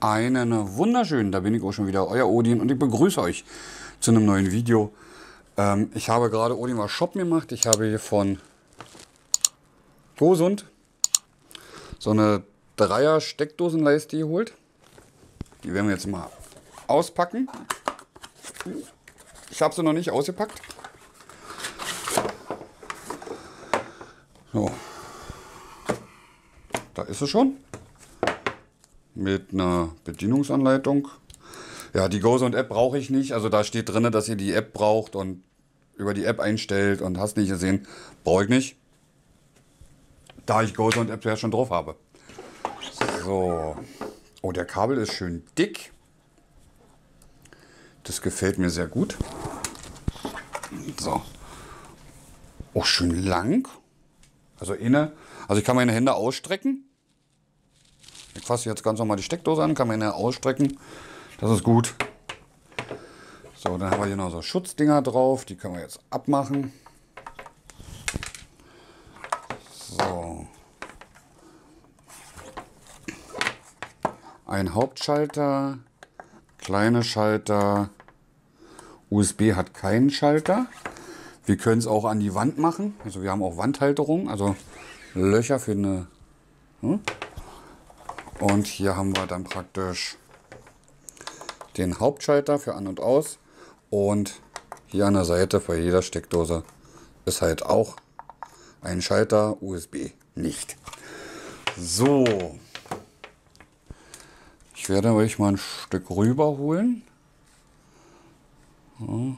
Einen wunderschönen, da bin ich auch schon wieder, euer Odin und ich begrüße euch zu einem neuen Video. Ähm, ich habe gerade Odin mal Shoppen gemacht. Ich habe hier von Gosund so eine Dreier Steckdosenleiste geholt. Die werden wir jetzt mal auspacken. Ich habe sie noch nicht ausgepackt. So. Da ist sie schon. Mit einer Bedienungsanleitung. Ja, die GoZone App brauche ich nicht. Also da steht drin, dass ihr die App braucht und über die App einstellt und hast nicht gesehen. Brauche ich nicht. Da ich GoZone App ja schon drauf habe. So. Oh, der Kabel ist schön dick. Das gefällt mir sehr gut. So. Oh, schön lang. Also inne. Also ich kann meine Hände ausstrecken. Ich fasse jetzt ganz normal die Steckdose an, kann meine Hände ausstrecken. Das ist gut. So, dann haben wir hier noch so Schutzdinger drauf. Die können wir jetzt abmachen. So. Ein Hauptschalter, kleine Schalter. USB hat keinen Schalter. Wir können es auch an die Wand machen. Also wir haben auch Wandhalterung, also Löcher für eine. Hm? Und hier haben wir dann praktisch den Hauptschalter für an und aus. Und hier an der Seite bei jeder Steckdose ist halt auch ein Schalter, USB nicht. So. Ich werde euch mal ein Stück rüber holen. Ja,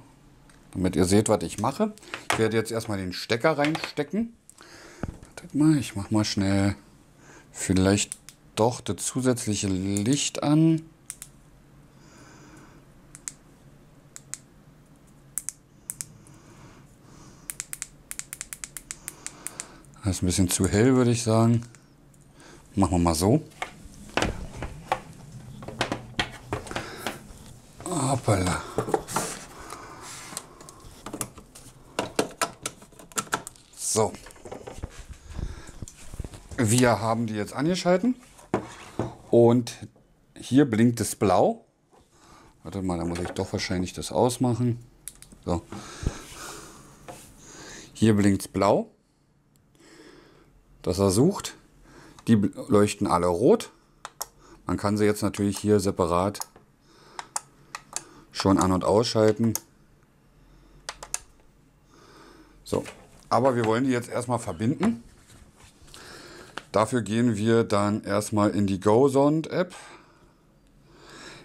damit ihr seht, was ich mache. Ich werde jetzt erstmal den Stecker reinstecken. Wartet mal, ich mache mal schnell vielleicht doch das zusätzliche Licht an. Das ist ein bisschen zu hell, würde ich sagen. Machen wir mal so. Hoppala. So. Wir haben die jetzt angeschalten. Und hier blinkt es blau. Warte mal, da muss ich doch wahrscheinlich das ausmachen. So. Hier blinkt es blau dass er sucht. Die leuchten alle rot. Man kann sie jetzt natürlich hier separat schon an- und ausschalten. So, aber wir wollen die jetzt erstmal verbinden. Dafür gehen wir dann erstmal in die GoSond App.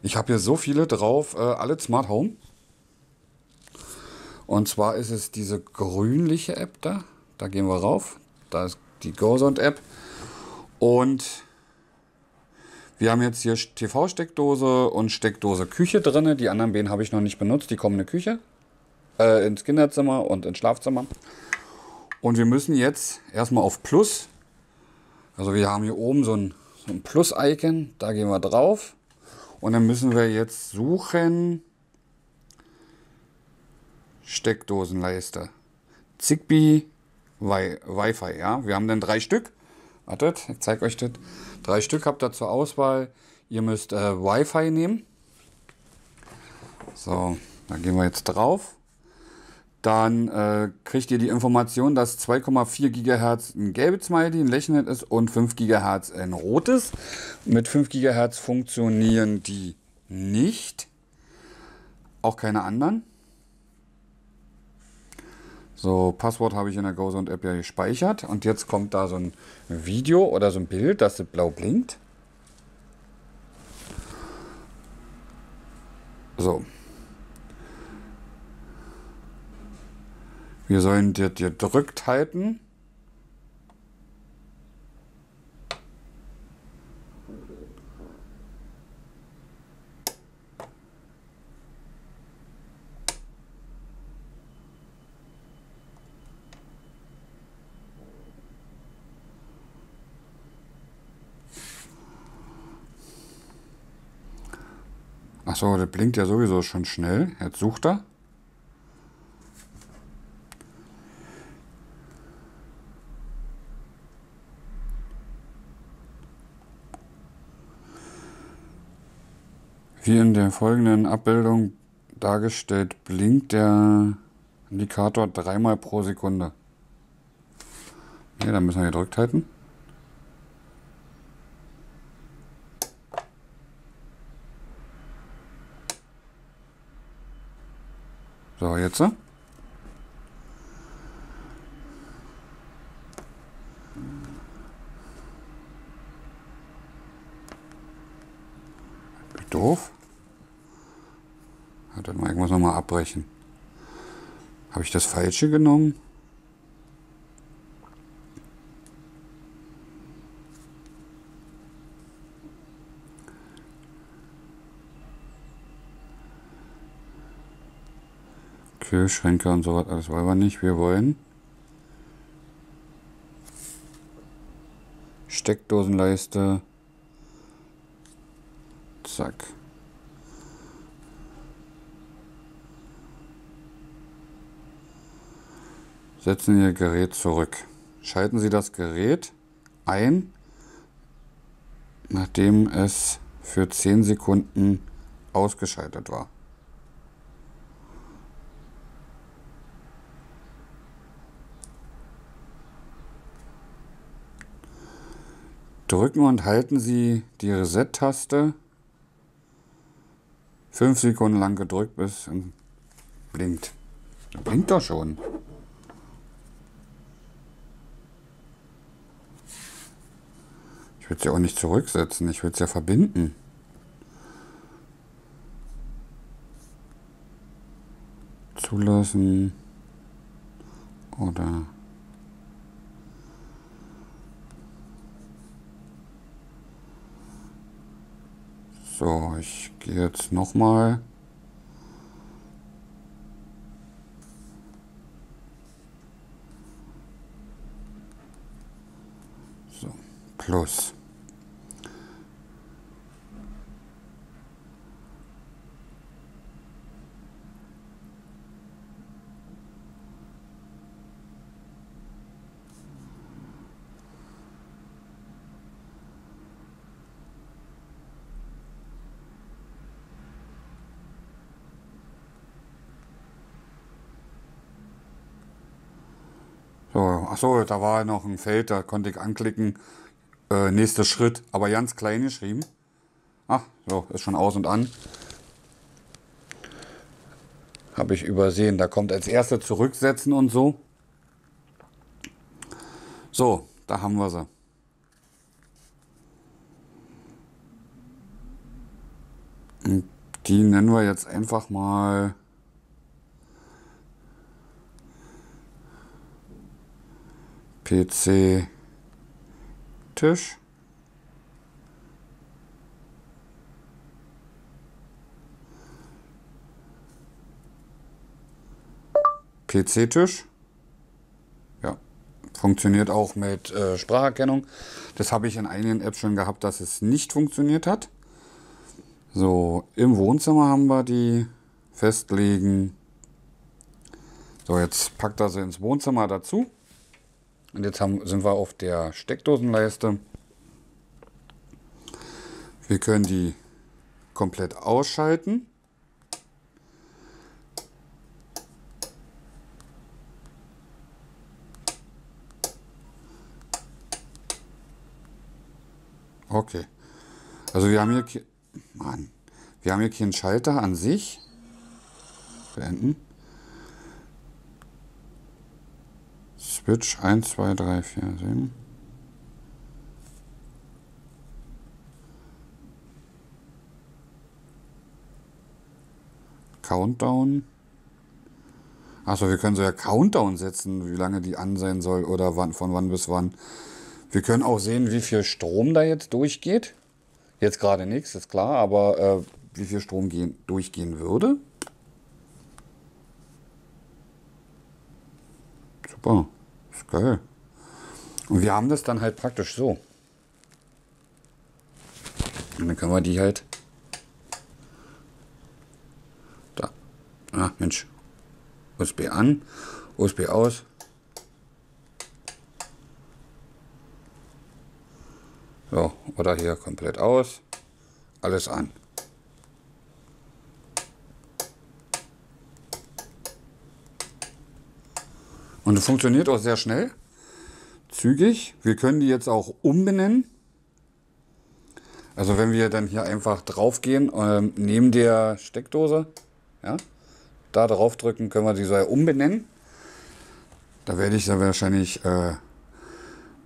Ich habe hier so viele drauf, äh, alle Smart Home. Und zwar ist es diese grünliche App da. Da gehen wir rauf. Da ist die GoSound App. Und wir haben jetzt hier TV-Steckdose und Steckdose Küche drin. Die anderen beiden habe ich noch nicht benutzt. Die kommen in die Küche, äh, ins Kinderzimmer und ins Schlafzimmer. Und wir müssen jetzt erstmal auf Plus. Also wir haben hier oben so ein, so ein Plus-Icon. Da gehen wir drauf. Und dann müssen wir jetzt suchen Steckdosenleiste. Zigbee Wi-Fi, ja. Wir haben dann drei Stück. Wartet, ich zeige euch das. Drei Stück habt ihr zur Auswahl. Ihr müsst äh, Wi-Fi nehmen. So, da gehen wir jetzt drauf. Dann äh, kriegt ihr die Information, dass 2,4 GHz ein gelbes Smiley, ein Lächeln ist und 5 GHz ein rotes. Mit 5 GHz funktionieren die nicht. Auch keine anderen. So, Passwort habe ich in der GoZone App ja gespeichert. Und jetzt kommt da so ein Video oder so ein Bild, das blau blinkt. So. Wir sollen dir gedrückt halten. Achso, der blinkt ja sowieso schon schnell. Jetzt sucht er. Wie in der folgenden Abbildung dargestellt, blinkt der Indikator dreimal pro Sekunde. Ne, dann müssen wir gedrückt halten. So, jetzt. Doof. Warte mal, ich muss nochmal abbrechen. Habe ich das Falsche genommen? Kühlschränke und so was, alles wollen wir nicht. Wir wollen Steckdosenleiste. Zack. Setzen Sie Ihr Gerät zurück. Schalten Sie das Gerät ein, nachdem es für 10 Sekunden ausgeschaltet war. Drücken und halten Sie die Reset-Taste 5 Sekunden lang gedrückt, bis es blinkt. Blinkt doch schon. Ich es ja auch nicht zurücksetzen, ich will es ja verbinden. Zulassen oder So, ich gehe jetzt nochmal. So, plus. So, achso, da war noch ein Feld, da konnte ich anklicken. Äh, nächster Schritt, aber ganz klein geschrieben. Ach, so, ist schon aus und an. Habe ich übersehen. Da kommt als erste zurücksetzen und so. So, da haben wir sie. Und die nennen wir jetzt einfach mal PC Tisch. PC-Tisch. Ja, funktioniert auch mit äh, Spracherkennung. Das habe ich in einigen Apps schon gehabt, dass es nicht funktioniert hat. So, im Wohnzimmer haben wir die festlegen. So, jetzt packt er sie ins Wohnzimmer dazu. Und jetzt haben, sind wir auf der Steckdosenleiste. Wir können die komplett ausschalten. Okay. Also wir haben hier, Mann, wir haben hier keinen Schalter an sich. Beenden. Switch 1, 2, 3, 4, 7. Countdown. Achso, wir können so ja Countdown setzen, wie lange die an sein soll oder wann, von wann bis wann. Wir können auch sehen, wie viel Strom da jetzt durchgeht. Jetzt gerade nichts, ist klar, aber äh, wie viel Strom gehen, durchgehen würde. Super ist geil. Und wir haben das dann halt praktisch so. Und dann können wir die halt. Da. Ah, Mensch. USB an, USB aus. So, oder hier komplett aus. Alles an. Und es funktioniert auch sehr schnell, zügig. Wir können die jetzt auch umbenennen. Also wenn wir dann hier einfach drauf gehen, ähm, neben der Steckdose, ja, da drauf drücken, können wir die so umbenennen. Da werde ich dann wahrscheinlich äh,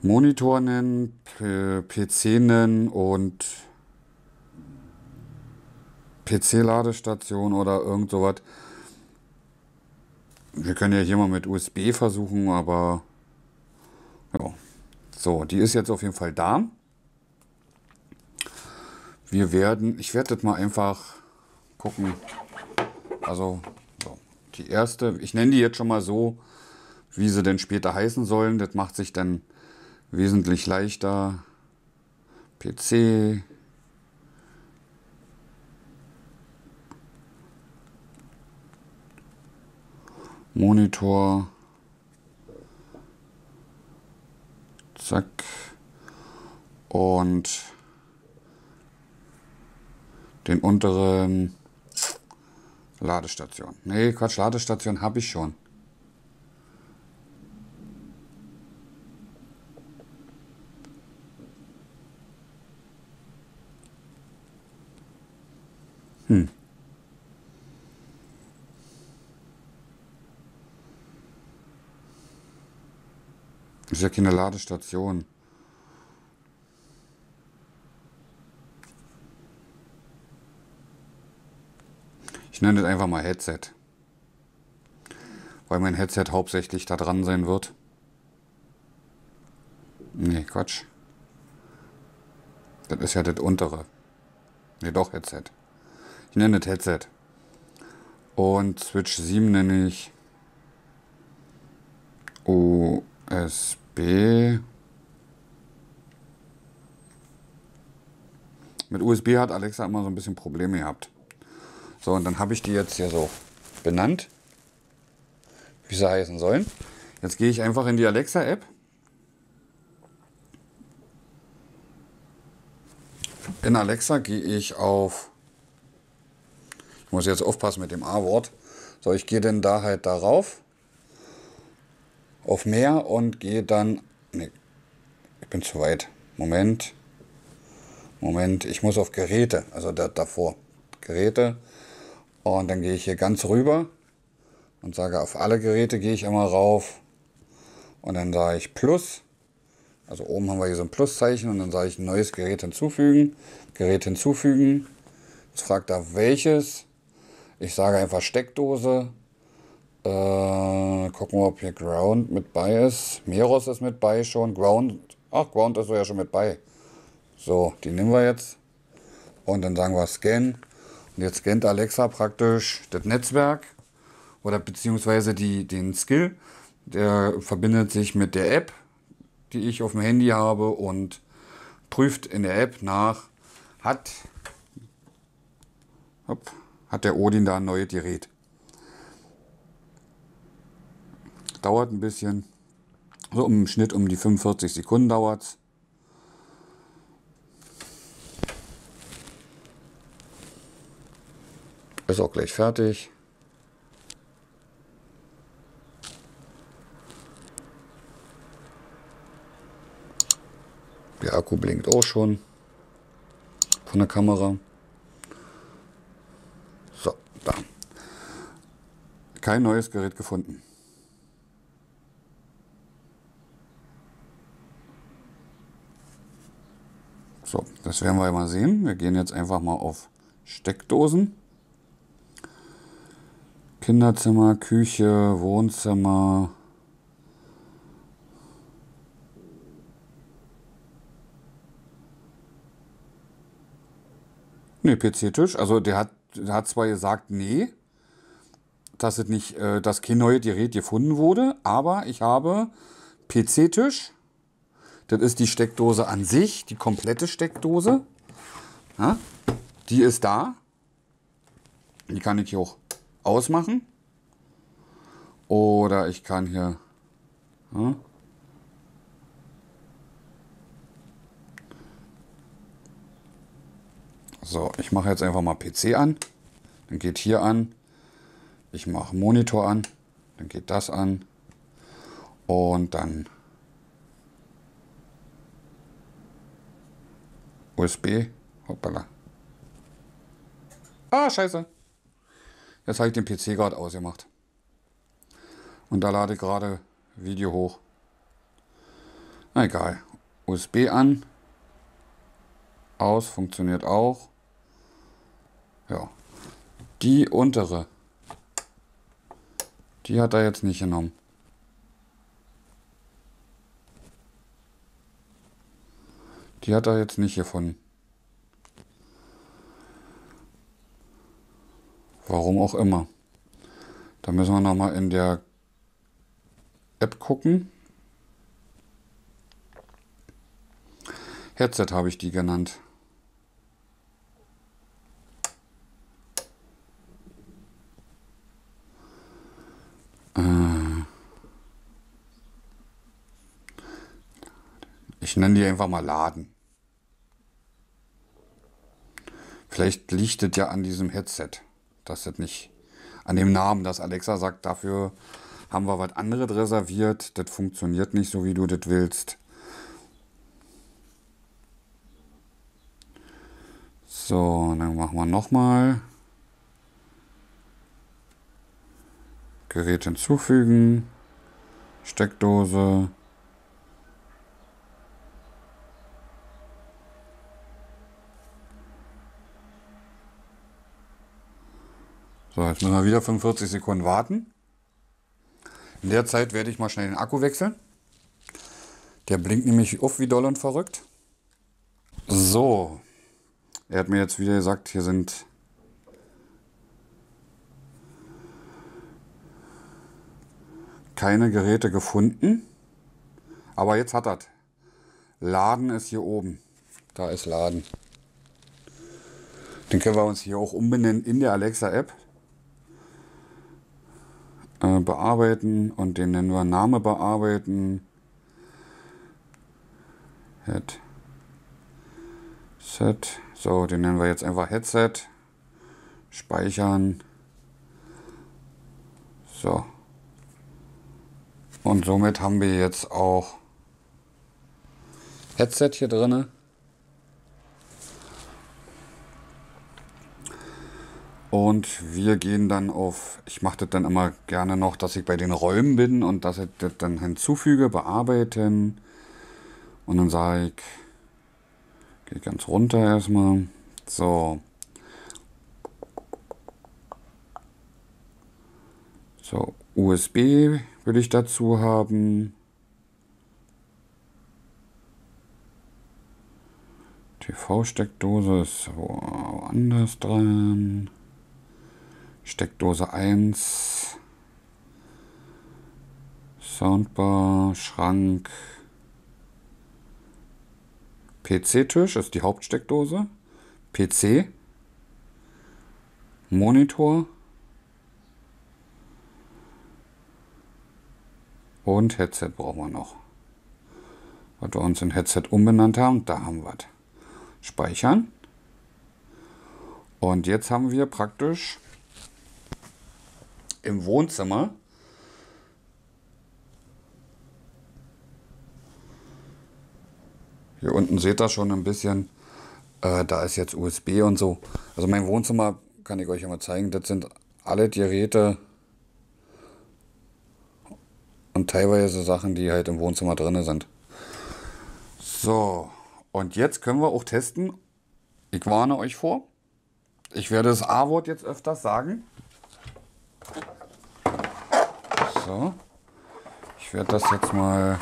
Monitor nennen, PC nennen und PC-Ladestation oder irgend sowas. Wir können ja hier mal mit USB versuchen, aber ja. So, die ist jetzt auf jeden Fall da. Wir werden, ich werde das mal einfach gucken. Also, so, die erste, ich nenne die jetzt schon mal so, wie sie denn später heißen sollen. Das macht sich dann wesentlich leichter. PC. Monitor. Zack. Und den unteren Ladestation. Nee, Quatsch, Ladestation habe ich schon. Hm. Ist ja keine Ladestation. Ich nenne das einfach mal Headset. Weil mein Headset hauptsächlich da dran sein wird. Nee, Quatsch. Das ist ja das untere. Nee, doch, Headset. Ich nenne das Headset. Und Switch 7 nenne ich USB. Mit USB hat Alexa immer so ein bisschen Probleme gehabt. So, und dann habe ich die jetzt hier so benannt, wie sie heißen sollen. Jetzt gehe ich einfach in die Alexa-App. In Alexa gehe ich auf, ich muss jetzt aufpassen mit dem A-Wort, so ich gehe dann da halt darauf, auf mehr und gehe dann, nee, ich bin zu weit, Moment, Moment, ich muss auf Geräte, also da, davor, Geräte, und dann gehe ich hier ganz rüber und sage, auf alle Geräte gehe ich immer rauf. Und dann sage ich Plus. Also oben haben wir hier so ein Pluszeichen und dann sage ich neues Gerät hinzufügen. Gerät hinzufügen. Jetzt fragt er welches. Ich sage einfach Steckdose. Äh, gucken wir, ob hier Ground mit bei ist. Meros ist mit bei schon. Ground. Ach, Ground ist ja schon mit bei. So, die nehmen wir jetzt. Und dann sagen wir Scan. Und jetzt scannt Alexa praktisch das Netzwerk oder beziehungsweise die, den Skill. Der verbindet sich mit der App, die ich auf dem Handy habe und prüft in der App nach, hat, hopp, hat der Odin da ein neues Gerät. Dauert ein bisschen. So im Schnitt um die 45 Sekunden dauert es. Ist auch gleich fertig. Der Akku blinkt auch schon von der Kamera. So, da. Kein neues Gerät gefunden. So, das werden wir mal sehen. Wir gehen jetzt einfach mal auf Steckdosen. Kinderzimmer, Küche, Wohnzimmer. Ne, PC-Tisch. Also der hat, der hat zwar gesagt, nee, dass es nicht, äh, dass kein neues Gerät gefunden wurde, aber ich habe PC-Tisch. Das ist die Steckdose an sich, die komplette Steckdose. Ja, die ist da. Die kann ich hier auch ausmachen. Oder ich kann hier... Ja, So, ich mache jetzt einfach mal PC an. Dann geht hier an. Ich mache Monitor an. Dann geht das an. Und dann USB. Hoppala. Ah, scheiße. Jetzt habe ich den PC gerade ausgemacht. Und da lade ich gerade Video hoch. Na egal. USB an. Aus, funktioniert auch. Ja. Die untere. Die hat er jetzt nicht genommen. Die hat er jetzt nicht gefunden. Warum auch immer. Da müssen wir nochmal in der App gucken. Headset habe ich die genannt. Äh. Ich nenne die einfach mal Laden. Vielleicht liegt es ja an diesem Headset, dass das nicht an dem Namen, dass Alexa sagt, dafür haben wir was anderes reserviert, das funktioniert nicht so, wie du das willst. So, dann machen wir nochmal. Gerät hinzufügen. Steckdose. So, jetzt müssen wir wieder 45 Sekunden warten. In der Zeit werde ich mal schnell den Akku wechseln. Der blinkt nämlich auf wie doll und verrückt. So, er hat mir jetzt wieder gesagt, hier sind keine Geräte gefunden. Aber jetzt hat er. Laden ist hier oben. Da ist Laden. Den können wir uns hier auch umbenennen in der Alexa-App äh, bearbeiten und den nennen wir Name bearbeiten. Head. Set. So, den nennen wir jetzt einfach Headset. Speichern. So. Und somit haben wir jetzt auch Headset hier drinne. Und wir gehen dann auf, ich mache das dann immer gerne noch, dass ich bei den Räumen bin und dass ich das dann hinzufüge, bearbeiten. Und dann sage ich, gehe ganz runter erstmal. So. So, USB will ich dazu haben. TV-Steckdose ist woanders dran. Steckdose 1, Soundbar, Schrank, PC-Tisch ist die Hauptsteckdose, PC, Monitor und Headset brauchen wir noch. Was wir uns in Headset umbenannt haben, da haben wir es. Speichern. Und jetzt haben wir praktisch im Wohnzimmer. Hier unten seht ihr schon ein bisschen, äh, da ist jetzt USB und so. Also mein Wohnzimmer kann ich euch mal zeigen. Das sind alle Geräte und teilweise Sachen, die halt im Wohnzimmer drin sind. So, und jetzt können wir auch testen. Ich warne euch vor. Ich werde das A-Wort jetzt öfters sagen. So. Ich werde das jetzt mal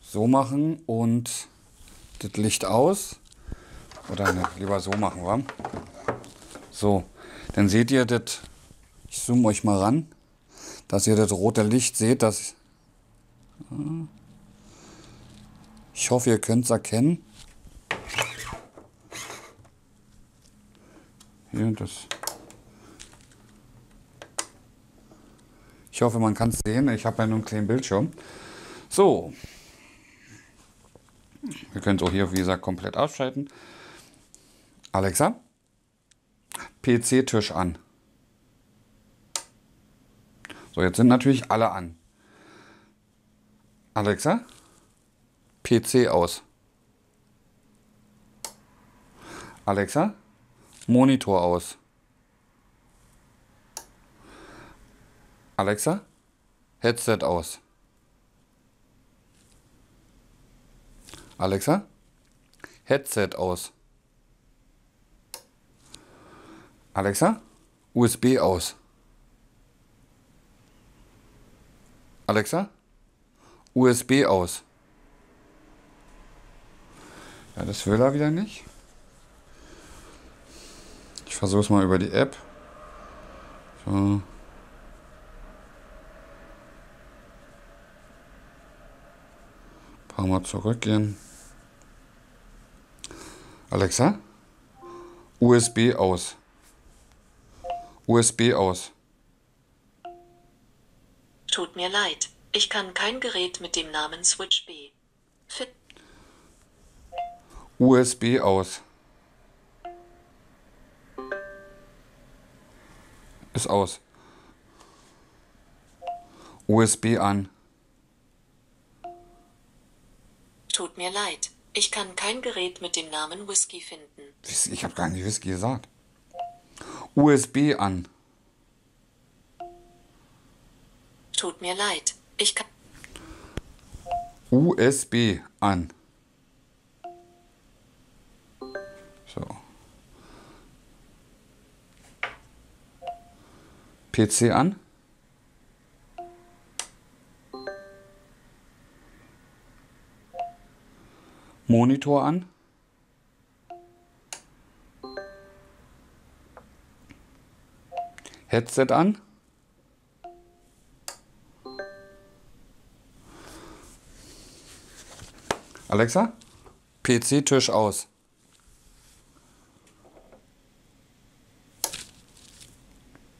so machen und das Licht aus. Oder ne, lieber so machen wir. So, dann seht ihr das. Ich zoome euch mal ran, dass ihr das rote Licht seht. Dass, ich hoffe, ihr könnt es erkennen. Hier, das Ich hoffe, man kann es sehen. Ich habe ja nur einen kleinen Bildschirm. So. Wir können es auch hier, wie gesagt, komplett ausschalten. Alexa, PC-Tisch an. So, jetzt sind natürlich alle an. Alexa, PC aus. Alexa, Monitor aus. Alexa, Headset aus. Alexa, Headset aus. Alexa, USB aus. Alexa, USB aus. Ja, das will er wieder nicht. Ich versuche es mal über die App. So. Ein paar Mal zurückgehen. Alexa, USB aus. USB aus. Tut mir leid, ich kann kein Gerät mit dem Namen Switch B. Fit USB aus. Ist aus. USB an. Tut mir leid, ich kann kein Gerät mit dem Namen Whisky finden. Ich habe gar nicht Whisky gesagt. USB an. Tut mir leid, ich kann. USB an. So. PC an. Monitor an. Headset an. Alexa, PC-Tisch aus.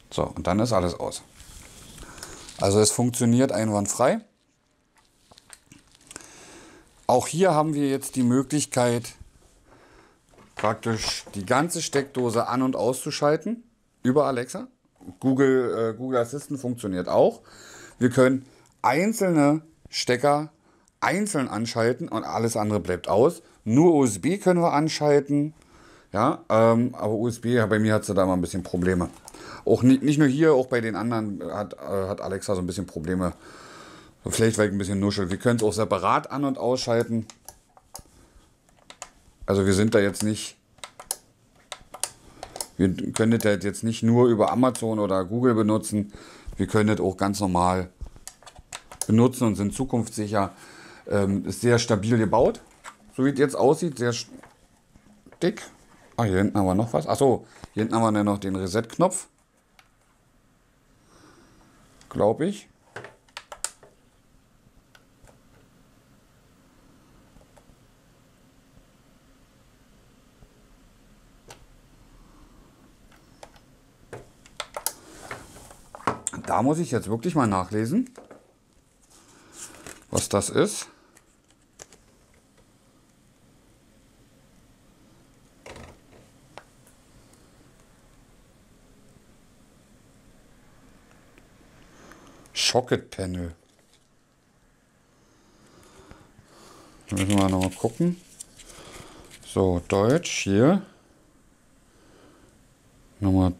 So, und dann ist alles aus. Also es funktioniert einwandfrei. Auch hier haben wir jetzt die Möglichkeit, praktisch die ganze Steckdose an- und auszuschalten über Alexa. Google, äh, Google Assistant funktioniert auch. Wir können einzelne Stecker einzeln anschalten und alles andere bleibt aus. Nur USB können wir anschalten. Ja, ähm, aber USB, bei mir hat sie da mal ein bisschen Probleme. Auch nicht, nicht nur hier, auch bei den anderen hat, äh, hat Alexa so ein bisschen Probleme. Vielleicht weil ich ein bisschen nuschel. Wir können es auch separat an- und ausschalten. Also wir sind da jetzt nicht. Wir können das jetzt nicht nur über Amazon oder Google benutzen. Wir können das auch ganz normal benutzen und sind zukunftssicher. Ähm, ist sehr stabil gebaut. So wie es jetzt aussieht, sehr dick. Ah, hier hinten haben wir noch was. Achso, hier hinten haben wir noch den Reset-Knopf. Glaube ich. Da muss ich jetzt wirklich mal nachlesen, was das ist. Socket Panel. Müssen wir nochmal gucken. So, Deutsch hier. Nummer.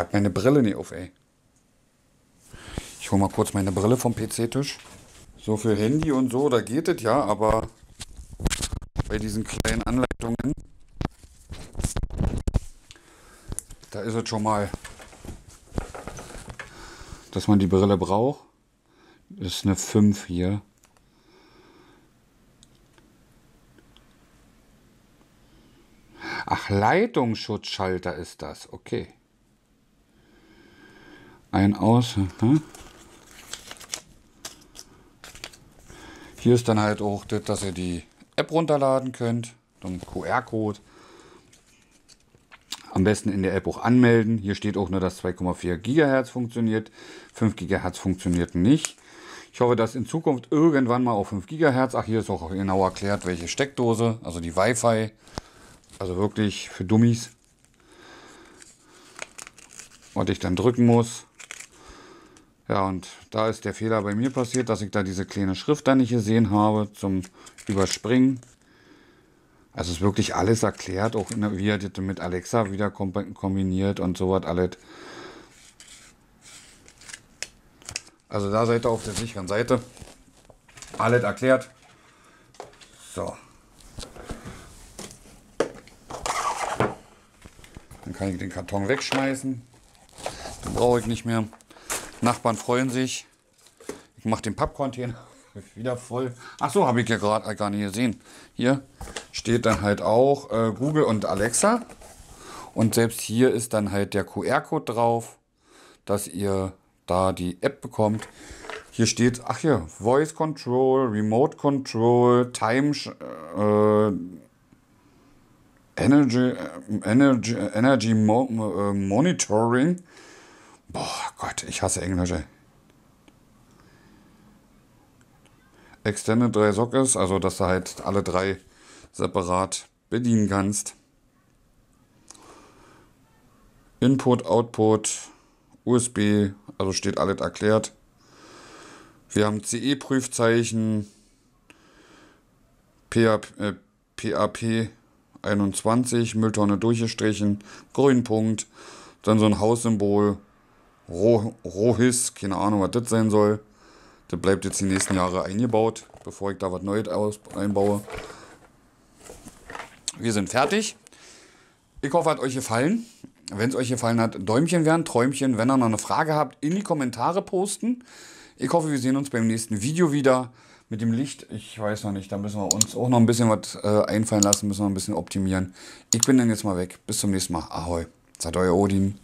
Habe meine Brille nicht auf, ey. Ich hole mal kurz meine Brille vom PC-Tisch. So für Handy und so, da geht es ja, aber bei diesen kleinen Anleitungen, da ist es schon mal dass man die Brille braucht. Das ist eine 5 hier. Ach, Leitungsschutzschalter ist das. Okay. Ein Aus. Hm? Hier ist dann halt auch das, dass ihr die App runterladen könnt. Dann QR-Code. Am besten in der App auch anmelden. Hier steht auch nur, dass 2,4 GHz funktioniert. 5 GHz funktioniert nicht. Ich hoffe, dass in Zukunft irgendwann mal auf 5 GHz, ach hier ist auch genau erklärt, welche Steckdose, also die Wi-Fi, also wirklich für Dummies, was ich dann drücken muss. Ja, und da ist der Fehler bei mir passiert, dass ich da diese kleine Schrift da nicht gesehen habe zum Überspringen. Also ist wirklich alles erklärt, auch wie er das mit Alexa wieder kombiniert und so was alles. Also da seid ihr auf der sicheren Seite. Alles erklärt. So. Dann kann ich den Karton wegschmeißen. Den brauche ich nicht mehr. Nachbarn freuen sich. Ich mache den Pappcontainer wieder voll. Ach so, habe ich ja gerade gar nicht gesehen. Hier steht dann halt auch äh, Google und Alexa. Und selbst hier ist dann halt der QR-Code drauf, dass ihr da die App bekommt. Hier steht, ach hier, Voice Control, Remote Control, Time, äh, Energy, äh, Energy, Energy Mo äh, Monitoring. Boah, Gott, ich hasse Englisch. Ey. Extended 3 Sockets, also dass du halt alle drei separat bedienen kannst. Input, Output, USB, also steht alles erklärt. Wir haben CE-Prüfzeichen, PAP, äh, PAP 21, Mülltonne durchgestrichen, Grünpunkt, dann so ein Haussymbol, Roh, Rohis, keine Ahnung, was das sein soll. Das bleibt jetzt die nächsten Jahre eingebaut, bevor ich da was Neues einbaue. Wir sind fertig. Ich hoffe, hat euch gefallen. Wenn es euch gefallen hat, Däumchen werden, Träumchen. Wenn ihr noch eine Frage habt, in die Kommentare posten. Ich hoffe, wir sehen uns beim nächsten Video wieder. Mit dem Licht, ich weiß noch nicht, da müssen wir uns auch noch ein bisschen was äh, einfallen lassen, müssen wir ein bisschen optimieren. Ich bin dann jetzt mal weg. Bis zum nächsten Mal. Ahoi. Seid euer Odin.